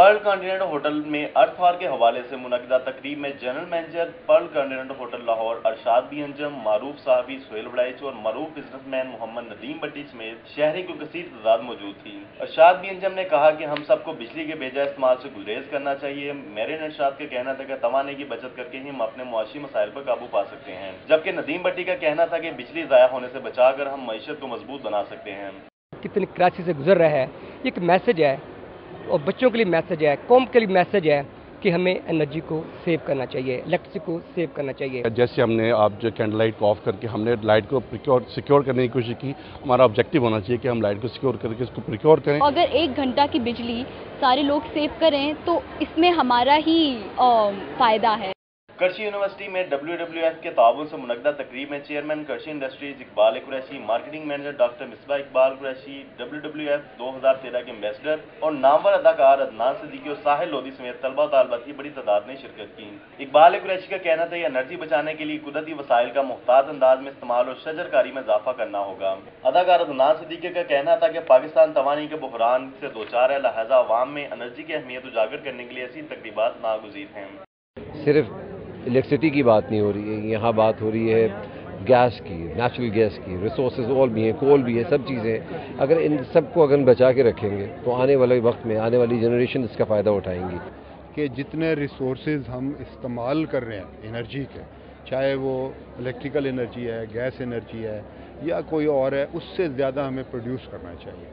Perl continent hotel में अर्थवार के हवाले से मुनदा तकरीब में general manager Pearl Continental hotel Lahore, Arshad B Anjum, मारूफ साहबी, सुहेल बड़ाइच और मरूफ बिजनेसमैन मोहम्मद नदीम भट्टी समेत शहरी को कसीर तादाद मौजूद थी। अरशाद बी अंजम ने कहा कि हम सबको बिजली के बेजा इस्तेमाल से गुरेज करना चाहिए। मेरे अरशाद का कहना था कि तवाने की बचत करके ही हम अपने मुआशी मसाइल पर काबू पा सकते हैं, जबकि नदीम भट्टी का कहना था कि बिजली ज़ाया होने से बचाकर हम मीशत को मज़बूत बना सकते हैं। कितनी क्राइसिस से गुजर रहा है। एक मैसेज है और बच्चों के लिए मैसेज है कौम के लिए मैसेज है कि हमें एनर्जी को सेव करना चाहिए इलेक्ट्रिसिटी को सेव करना चाहिए। जैसे हमने आप जो कैंडल लाइट को ऑफ़ करके हमने लाइट को प्रिक्योर सिक्योर करने की कोशिश की हमारा ऑब्जेक्टिव होना चाहिए कि हम लाइट को सिक्योर करके इसको प्रिक्योर करें। अगर एक घंटा की बिजली सारे लोग सेव करें तो इसमें हमारा ही फ़ायदा है। करशी यूनिवर्सिटी में डब्ल्यू के ताउन से मुनदा तकरीब में chairman Karshi industries Iqbal Qureshi, marketing manager doctor Misbah Iqbal Qureshi W W F दो हज़ार तेरह के एम्बेसडर और नामवर अदाकार अदनान सदीकी और साहिल लोधी समेत तलबा तलबा की बड़ी तादाद ने शिरकत की। इकबाल कुरैशी का कहना था एनर्जी बचाने के लिए कुदरती वसाइल का मुहतात अंदाज में इस्तेमाल और शजरकारी में इजाफा करना होगा। अदाकार अदनान सदीकी का कहना था कि पाकिस्तान तवानी के बहरान से दो चार है लिहाजा अवाम में एनर्जी की अहमियत उजागर करने के लिए ऐसी तकरीबा नागजीर हैं। सिर्फ़ इलेक्ट्रिसिटी की बात नहीं हो रही है, यहाँ बात हो रही है गैस की नेचुरल गैस की रिसोर्स और भी हैं कोल भी है, सब चीज़ें अगर इन सबको अगर बचा के रखेंगे तो आने वाले वक्त में, आने वाली जनरेशन इसका फ़ायदा उठाएँगी। कि जितने रिसोर्स हम इस्तेमाल कर रहे हैं एनर्जी के, चाहे वो इलेक्ट्रिकल एनर्जी है गैस एनर्जी है, या कोई और है, उससे ज़्यादा हमें प्रोड्यूस करना चाहिए।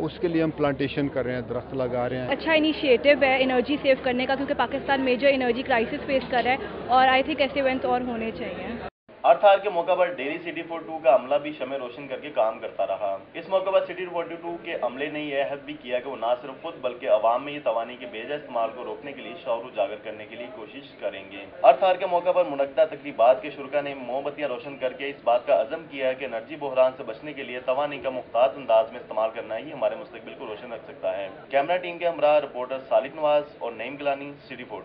उसके लिए हम प्लांटेशन कर रहे हैं, दरख्त लगा रहे हैं। अच्छा इनिशिएटिव है एनर्जी सेव करने का, क्योंकि Pakistan major energy crisis face कर रहा है और आई थिंक ऐसे इवेंट्स और होने चाहिए। अर्थार के मौका पर डेरी सिटी फोर टू का अमला भी शमे रोशन करके काम करता रहा। इस मौके पर सिटी फोर्टी टू के अमले ने यह अहद भी किया कि वो ना सिर्फ़ खुद, बल्कि अवाम में ये तवानी के बेजा इस्तेमाल को रोकने के लिए शौर उजागर करने के लिए कोशिश करेंगे। अर्थार के मौका पर मुनदा तकरीबा के शुरा ने मोमबत्तियाँ रोशन करके इस बात का अजम किया है कि एनर्जी बहरान से बचने के लिए तवानी का मुख्तार अंदाज में इस्तेमाल करना ही हमारे मुस्तबिल को रोशन रख सकता है। कैमरा टीम के हमरा, रिपोर्टर सालिक नवाज़ और नईम गिलानी सिटी फोर